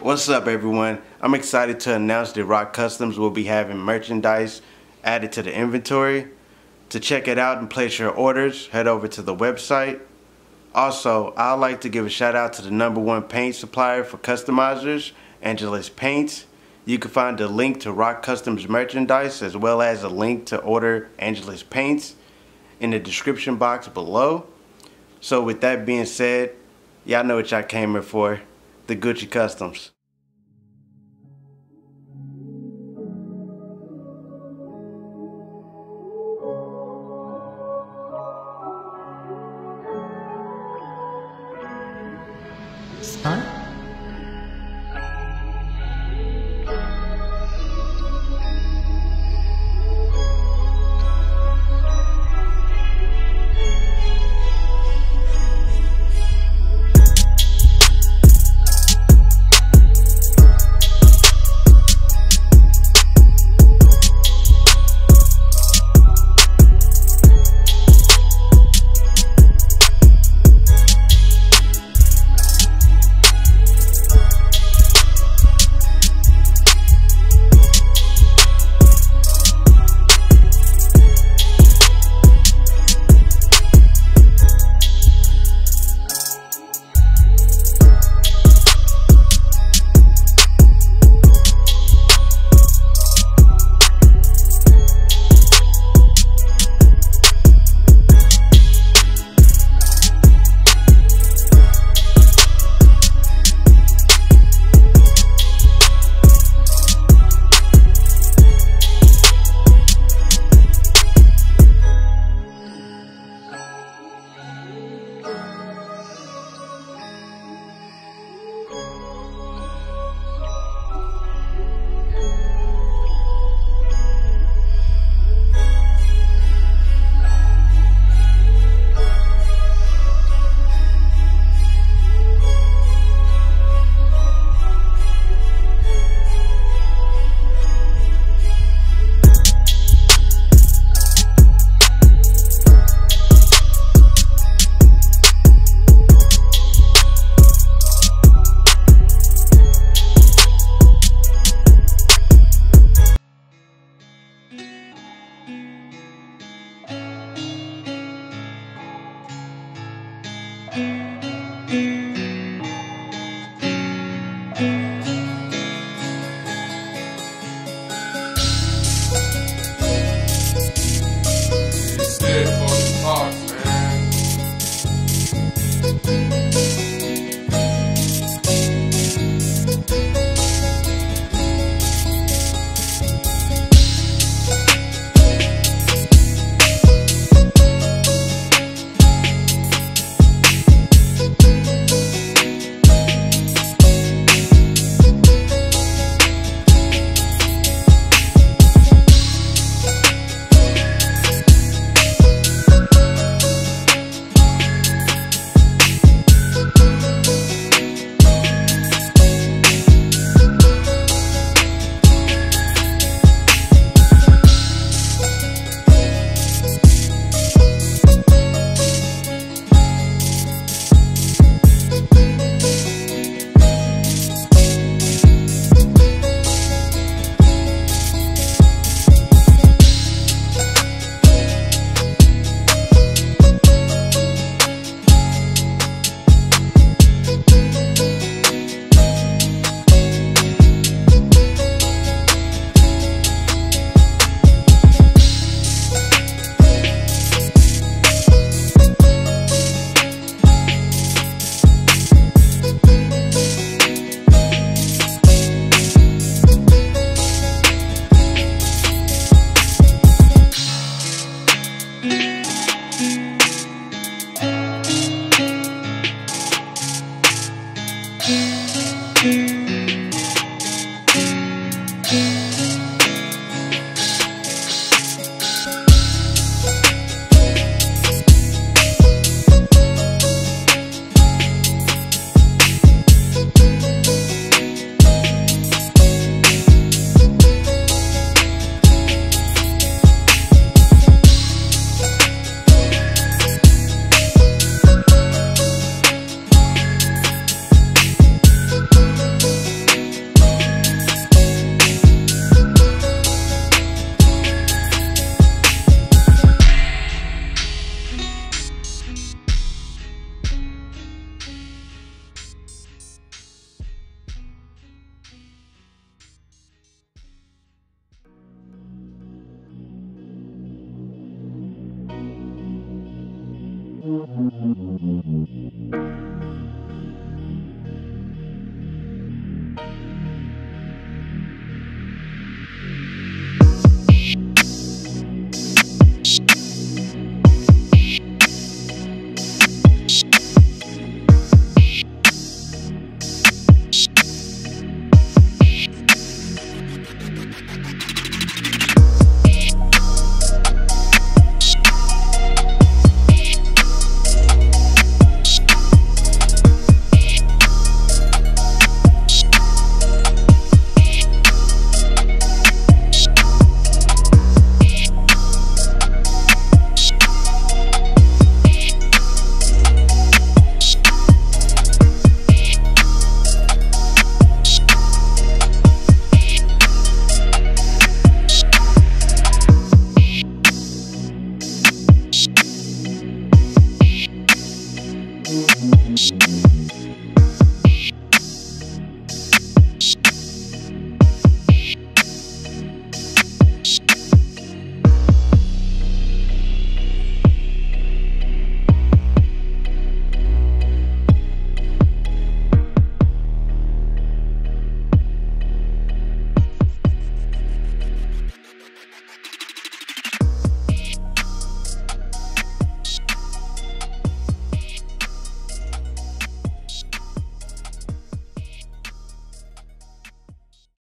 What's up everyone? I'm excited to announce that Rock Customs will be having merchandise added to the inventory. To check it out and place your orders, head over to the website. Also, I'd like to give a shout out to the number one paint supplier for customizers, Angelus Paints. You can find a link to Rock Customs merchandise as well as a link to order Angelus Paints in the description box below. So with that being said, y'all know what y'all came here for, the Gucci Customs. Son? Thank